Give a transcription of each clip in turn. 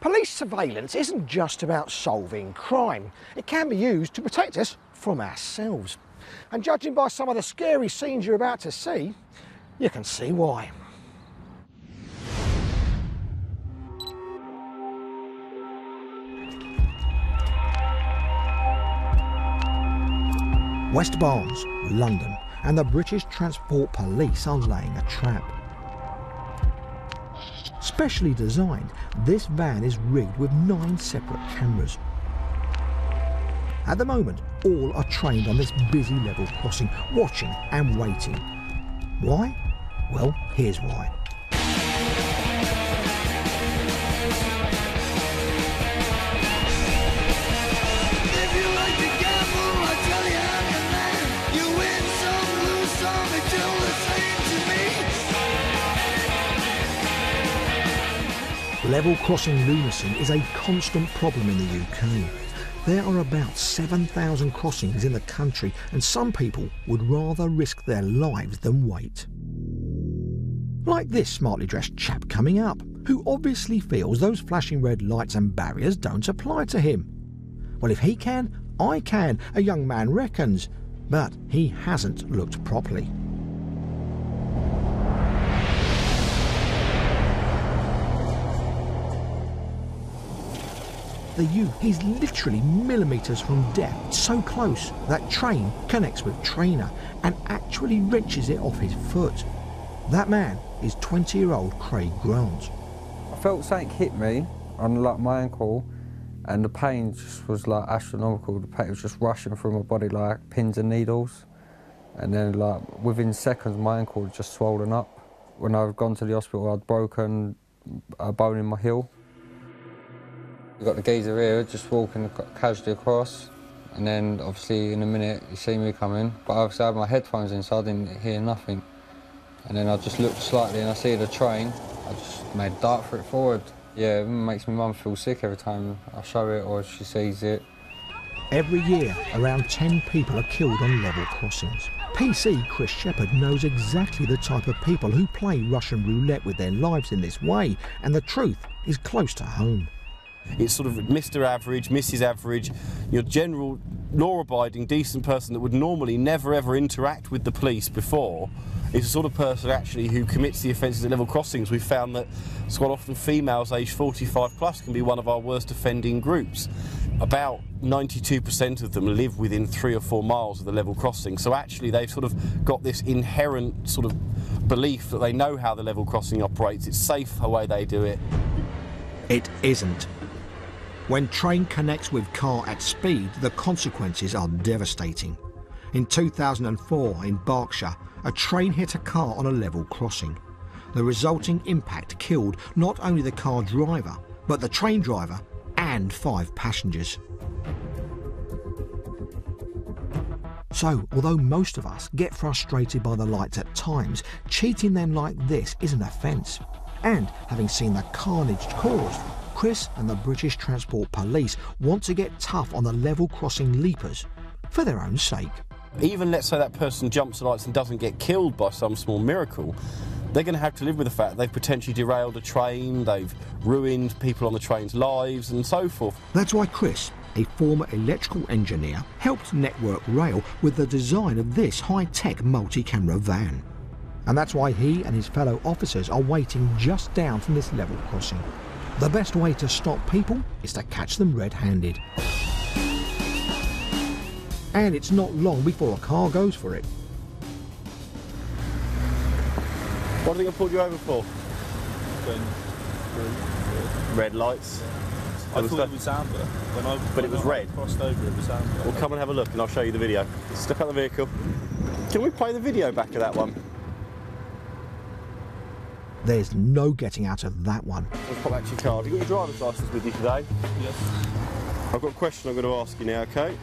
Police surveillance isn't just about solving crime. It can be used to protect us from ourselves. And judging by some of the scary scenes you're about to see, you can see why. West Barnes, London, and the British Transport Police are laying a trap. Specially designed, this van is rigged with nine separate cameras. At the moment, all are trained on this busy level crossing, watching and waiting. Why? Well, here's why. Level crossing lunacy is a constant problem in the UK. There are about 7,000 crossings in the country, and some people would rather risk their lives than wait. Like this smartly dressed chap coming up, who obviously feels those flashing red lights and barriers don't apply to him. Well, if he can, I can, a young man reckons, but he hasn't looked properly. The is literally millimetres from death, so close that train connects with trainer and actually wrenches it off his foot. That man is 20 year old Craig Grant. I felt something hit me on like my ankle, and the pain just was like astronomical. The pain was just rushing through my body like pins and needles, and then like within seconds my ankle had just swollen up. When I'd gone to the hospital, I'd broken a bone in my heel. We got the geezer here, just walking casually across, and then obviously in a minute you see me coming, but obviously I had my headphones in, so I didn't hear nothing. And then I just looked slightly and I see the train. I just made a dart for it forward. Yeah, it makes my mum feel sick every time I show it or she sees it. Every year, around 10 people are killed on level crossings. PC Chris Shepherd knows exactly the type of people who play Russian roulette with their lives in this way, and the truth is close to home. It's sort of Mr. Average, Mrs. Average, your general law abiding, decent person that would normally never ever interact with the police before is the sort of person actually who commits the offences at level crossings. We've found that it's quite often females aged 45 plus can be one of our worst offending groups. About 92% of them live within three or four miles of the level crossing. So actually they've sort of got this inherent sort of belief that they know how the level crossing operates. It's safe the way they do it. It isn't. When train connects with car at speed, the consequences are devastating. In 2004, in Berkshire, a train hit a car on a level crossing. The resulting impact killed not only the car driver, but the train driver and five passengers. So, although most of us get frustrated by the lights at times, cheating them like this is an offence. And having seen the carnage caused, Chris and the British Transport Police want to get tough on the level crossing leapers for their own sake. even let's say that person jumps the lights and doesn't get killed by some small miracle, they're going to have to live with the fact they've potentially derailed a train, they've ruined people on the train's lives, and so forth. That's why Chris, a former electrical engineer, helped Network Rail with the design of this high tech multi camera van. And that's why he and his fellow officers are waiting just down from this level crossing. The best way to stop people is to catch them red handed. And it's not long before a car goes for it. What do you think I pulled you over for? Red lights. I thought it was amber. When I, But it was I red. Crossed over, it was amber. Well, come and have a look and I'll show you the video. Step out the vehicle. Can we play the video back of that one? There's no getting out of that one. Let's pop back to your car. Have you got your driver's license with you today? Yes. I've got a question I'm going to ask you now, okay?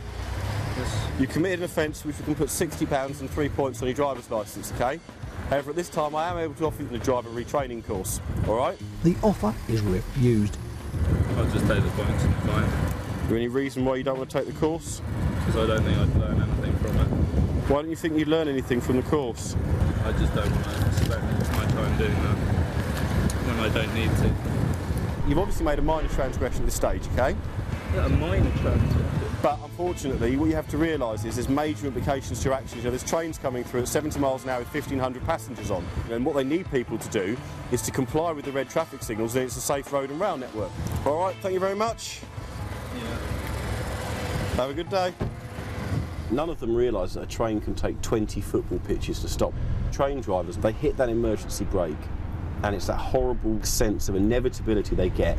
Yes. You committed an offence which you can put £60 and three points on your driver's licence, okay? However, at this time I am able to offer you the driver retraining course, alright? The offer is refused. I'll just take the points and fine. Is there any reason why you don't want to take the course? Because I don't think I'd learn anything from it. Why don't you think you'd learn anything from the course? I just don't want to spend my time doing that when I don't need to. you've obviously made a minor transgression at this stage, okay? Yeah, a minor transgression. But unfortunately, what you have to realise is there's major implications to your actions. You know, there's trains coming through at 70 miles an hour with 1,500 passengers on. And what they need people to do is to comply with the red traffic signals, and it's a safe road and rail network. All right, thank you very much. Have a good day. None of them realise that a train can take 20 football pitches to stop. Train drivers, they hit that emergency brake, and it's that horrible sense of inevitability they get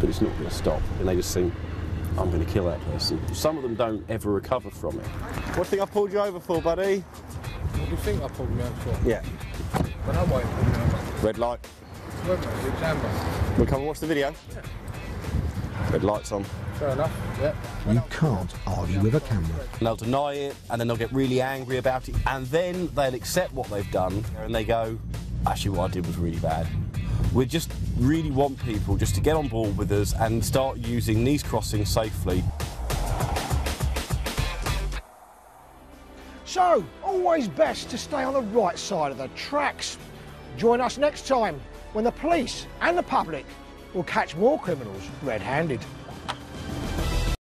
that it's not going to stop. And they just think, I'm going to kill that person. Some of them don't ever recover from it. What do you think I pulled you over for, buddy? What do you think I pulled you over for? Yeah. But I won't pull me over. Red light. Wait a minute, the exam We'll come and watch the video. Red lights on. Fair enough, yeah. You can't argue with a camera. And they'll deny it, and then they'll get really angry about it, and then they'll accept what they've done, and they go, actually, what I did was really bad. We just really want people just to get on board with us and start using these crossings safely. So, always best to stay on the right side of the tracks. Join us next time when the police and the public will catch more criminals red-handed.